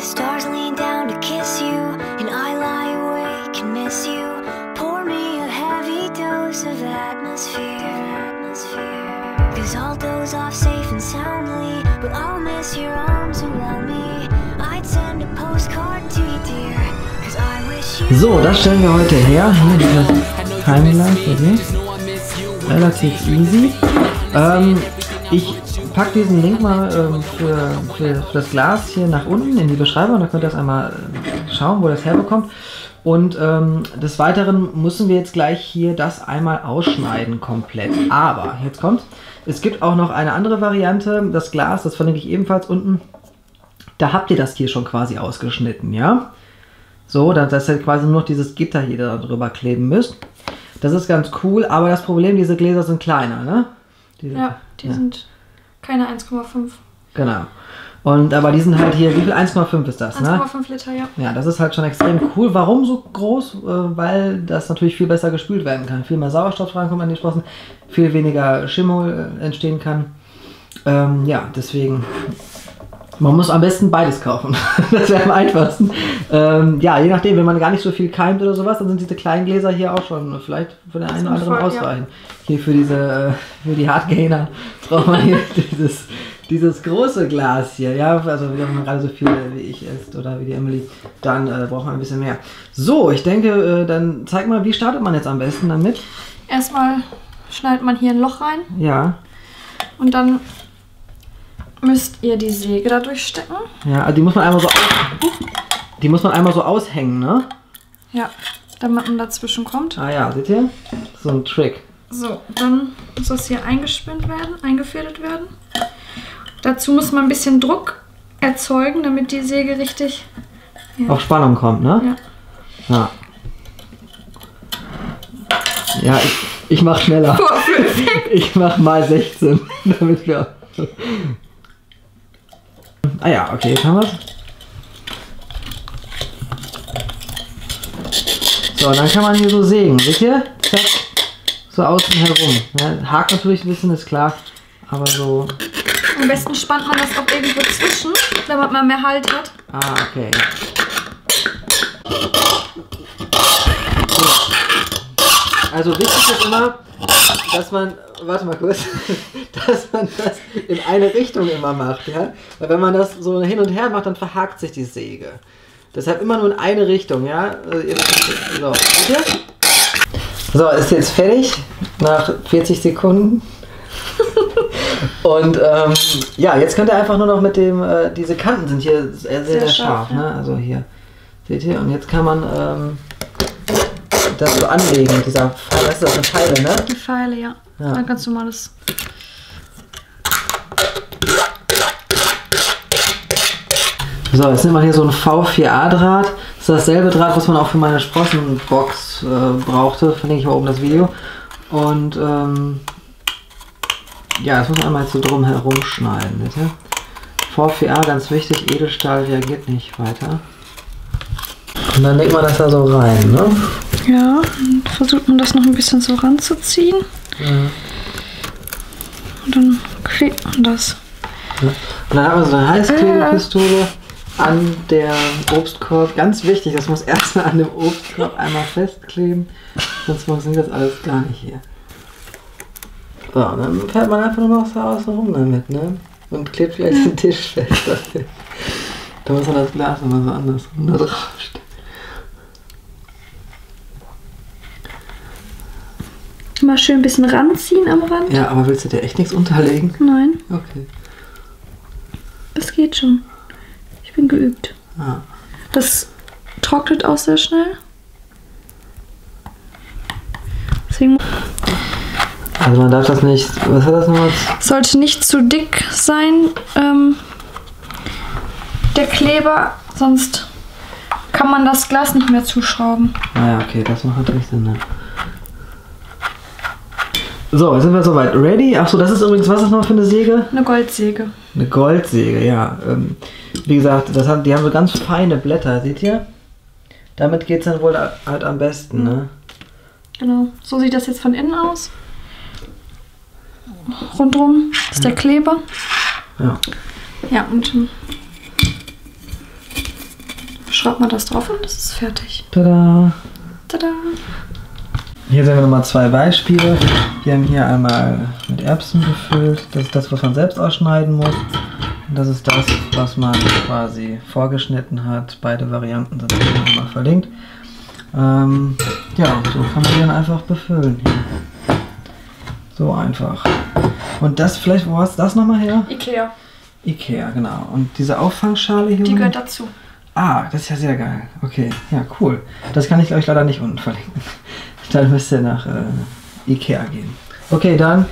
the down kiss you, and I lie miss you. Pour me dose of atmosphere. Cause I'll doze safe and soundly, but I'll miss your arms around me. I'd send a postcard to you, dear. Cause. So, das stellen wir heute her. Hier diese Timeline dich. Relativ easy. Ähm, ich packe diesen Link mal ähm, für, für, für das Glas hier nach unten in die Beschreibung. Da könnt ihr das einmal äh, schauen, wo das herbekommt. Und ähm, des Weiteren müssen wir jetzt gleich hier das einmal ausschneiden komplett. Aber, jetzt kommt, es gibt auch noch eine andere Variante. Das Glas, das verlinke ich ebenfalls unten. Da habt ihr das hier schon quasi ausgeschnitten, ja? So, dass, ihr quasi nur noch dieses Gitter hier da drüber kleben müsst. Das ist ganz cool, aber das Problem, diese Gläser sind kleiner, ne? Diese, Ja, die sind keine 1,5. Genau. Und aber die sind halt hier, wie viel? 1,5 ist das, ne? 1,5 Liter, ja. Ja, das ist halt schon extrem cool. Warum so groß? Äh, weil das natürlich viel besser gespült werden kann. Viel mehr Sauerstoff reinkommt an die Sprossen, viel weniger Schimmel äh, entstehen kann. Ähm, ja, deswegen. Man muss am besten beides kaufen. das wäre am einfachsten. Ähm, ja, je nachdem, wenn man gar nicht so viel keimt oder sowas, dann sind diese kleinen Gläser hier auch schon vielleicht für den einen oder anderen voll, ja. ausreichen. Hier für diese, äh, für die Hardgainer braucht man hier dieses, dieses große Glas hier. Ja, also wenn man gerade so viel wie ich isst oder wie die Emily, dann äh, braucht man ein bisschen mehr. So, ich denke, äh, dann zeig mal, wie startet man jetzt am besten damit? Erstmal schneidet man hier ein Loch rein Ja, und dann müsst ihr die Säge da durchstecken. ja, also die muss man einmal so die muss man einmal so aushängen, ne? Ja, damit man dazwischen kommt. Ah ja, seht ihr? So ein Trick. So, dann muss das hier eingespinnt werden, eingefädelt werden. Dazu muss man ein bisschen Druck erzeugen, damit die Säge richtig. Auf Spannung kommt, ne? Ja. Ja. Ja, ich, ich mach schneller. Ich mach mal 16, damit wir. Ah ja, okay, jetzt haben wir's. So, dann kann man hier so sägen, seht ihr? Zack. So außen herum. Ja, hakt natürlich ein bisschen, ist klar. Aber so. Am besten spannt man das auch irgendwo zwischen, damit man mehr Halt hat. Ah, okay. Also wichtig ist immer, dass man, warte mal kurz, dass man das in eine Richtung immer macht, ja? Weil wenn man das so hin und her macht, dann verhakt sich die Säge. Deshalb immer nur in eine Richtung, ja? Also So? So, ist jetzt fertig nach 40 Sekunden. Und ähm, ja, jetzt könnt ihr einfach nur noch mit dem, äh, diese Kanten sind hier sehr, sehr, sehr scharf, scharf, ja. ne? Also hier, seht ihr? Und jetzt kann man ähm, das so anlegen dieser, was ist das, eine Pfeile, ne? Die Pfeile, ja. Ja. Dann ganz normales. So, jetzt nimmt man hier so ein V4A-Draht. Das ist dasselbe Draht, was man auch für meine Sprossenbox äh, brauchte. Verlinke ich mal oben das Video. Und ähm, ja, das muss man einmal jetzt so drum herum schneiden, bitte. V4A, ganz wichtig, Edelstahl reagiert nicht weiter. Und dann legt man das da so rein, ne? Ja, und versucht man das noch ein bisschen so ranzuziehen. Und dann klebt man das. Und dann hat man so eine Heißklebepistole an der Obstkorb. Ganz wichtig, das muss erstmal an dem Obstkorb einmal festkleben, sonst funktioniert das alles gar nicht hier. So, und dann fährt man einfach nur noch so außen rum damit, ne? Und klebt vielleicht den Tisch fest. dafür. Da muss man das Glas immer so andersrum da drauf Mal schön ein bisschen ranziehen am Rand. Ja, aber willst du dir echt nichts unterlegen? Nein, Okay. das geht schon. Ich bin geübt. Ah. Das trocknet auch sehr schnell. Deswegen Also man darf das nicht. Was hat das nochmal? sollte nicht zu dick sein, ähm, der Kleber, sonst kann man das Glas nicht mehr zuschrauben. Ah ja, okay, das macht natürlich Sinn, ne? So, jetzt sind wir soweit. Ready? Achso, das ist übrigens, was ist noch für eine Säge? Eine Goldsäge. Eine Goldsäge, ja. Ähm, wie gesagt, das hat, die haben so ganz feine Blätter, seht ihr? Damit geht es dann wohl halt am besten, ne? Genau. So sieht das jetzt von innen aus. Rundrum ist der Kleber. Ja. Ja, und ähm, Schraub mal das drauf und das ist fertig. Tada! Tada! Hier sehen wir nochmal zwei Beispiele. Wir haben hier einmal mit Erbsen gefüllt. Das ist das, was man selbst ausschneiden muss. Und das ist das, was man quasi vorgeschnitten hat. Beide Varianten sind hier nochmal verlinkt. Ähm, ja, so kann man die dann einfach befüllen. Hier. So einfach. Und das vielleicht, wo hast du das nochmal her? Ikea. Ikea, genau. Und diese Auffangschale hier Die gehört dazu. Ah, das ist ja sehr geil. Okay, ja, cool. Das kann ich, ich, leider nicht unten verlinken. Dann müsst ihr nach äh, Ikea gehen. Okay, dann